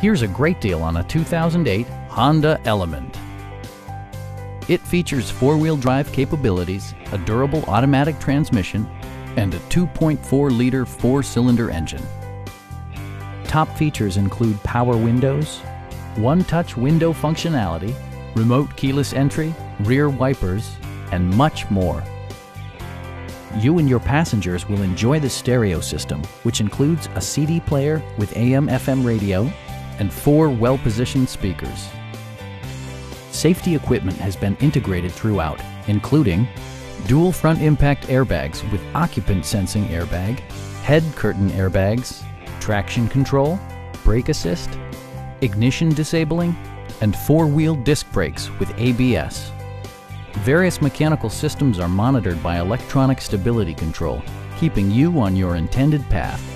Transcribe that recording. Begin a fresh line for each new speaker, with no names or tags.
Here's a great deal on a 2008 Honda Element. It features four-wheel drive capabilities, a durable automatic transmission, and a 2.4-liter four-cylinder engine. Top features include power windows, one-touch window functionality, remote keyless entry, rear wipers, and much more. You and your passengers will enjoy the stereo system, which includes a CD player with AM-FM radio and four well-positioned speakers. Safety equipment has been integrated throughout, including dual front impact airbags with occupant sensing airbag, head curtain airbags, traction control, brake assist, ignition disabling, and four-wheel disc brakes with ABS. Various mechanical systems are monitored by electronic stability control, keeping you on your intended path.